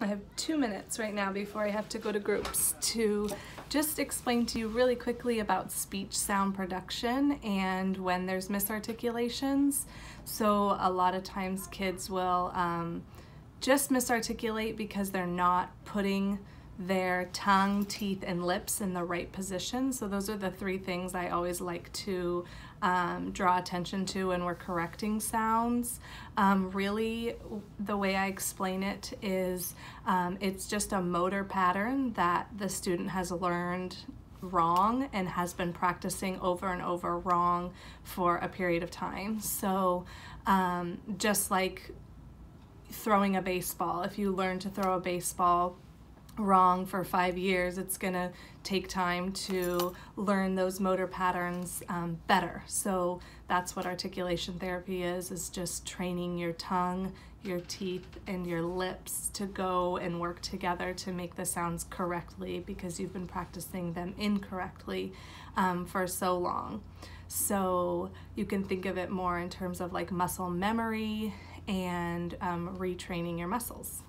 I have two minutes right now before I have to go to groups to just explain to you really quickly about speech sound production and when there's misarticulations. So a lot of times kids will um, just misarticulate because they're not putting their tongue, teeth, and lips in the right position. So those are the three things I always like to um, draw attention to when we're correcting sounds. Um, really, the way I explain it is um, it's just a motor pattern that the student has learned wrong and has been practicing over and over wrong for a period of time. So um, just like throwing a baseball, if you learn to throw a baseball wrong for five years, it's going to take time to learn those motor patterns um, better. So that's what articulation therapy is, is just training your tongue, your teeth, and your lips to go and work together to make the sounds correctly because you've been practicing them incorrectly um, for so long. So you can think of it more in terms of like muscle memory and um, retraining your muscles.